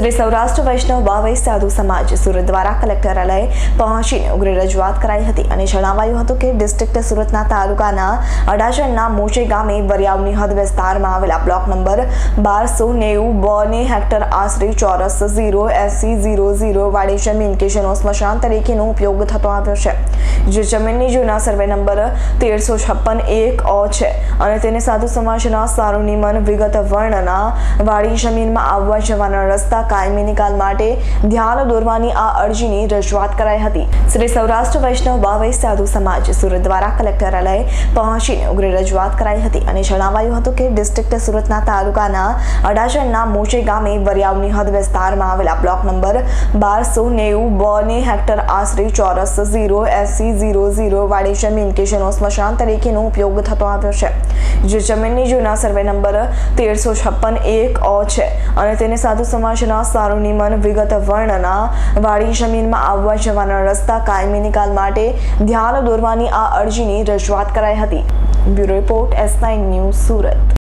શ્રી સૌરાષ્ટ્ર વૈષ્ણવ બાવઈ સાધુ સમાજ સુરત દ્વારા કલેક્ટરાલય પહોંચીને ઉગ્ર રજૂઆત કરાઈ હતી અને જણાવાયું હતું કે ડિસ્ટ્રિક્ટ સુરતના તાલુકાના અડાજણના મોચે ગામે વરિયાવની હદ વિસ્તારમાં આવેલા બ્લોક નંબર બારસો નેવું બોને હેક્ટર આશરે ચોરસ ઝીરો એસી ઝીરો ઝીરો વાળી જમીન કે જેનો સ્મશાન તરીકેનો ઉપયોગ થતો આવ્યો છે. જે જમીનની જૂના સર્વે નંબર તેરસો છપ્પન એક અ છે અને તેને સાધુ સમાજના સારુનિમન વિગત વર્ણના વાળી જમીનમાં આવવા જવાના રસ્તા કાયમી નિકાલ માટે ધ્યાન દોરવાની આ અરજીની રજૂઆત કરાઈ હતી. શ્રી સૌરાષ્ટ્ર વૈષ્ણવ બાવઈ સાધુ સમાજ સુરત દ્વારા કલેક્ટરાલય પહોંચીને ઉગ્ર રજૂઆત કરાઈ હતી અને જણાવાયું હતું કે ડિસ્ટ્રિક્ટ સુરતના તાલુકાના અડાજણના મોચે ગામે વરિયાવની હદ વિસ્તારમાં આવેલા બ્લોક નંબર બારસો નેવું બોને હેક્ટર આશરે ચોરસ ઝીરો એસી ઝીરો ઝીરો વાળી જમીન કે જેનો સ્મશાન તરીકેનો ઉપયોગ થતો આવ્યો છે. જે જમીનની જૂના સર્વે નંબર તેરસો છપ્પન એક અ છે અને તેને સાધુ સમાજના સારુનિમન વિગત વર્ણના વાડી જમીનમાં આવવા જવાના રસ્તા કાયમી નિકાલ માટે ધ્યાન દોરવાની આ અરજીની રજૂઆત કરાઈ હતી. Bureau report S news Surat.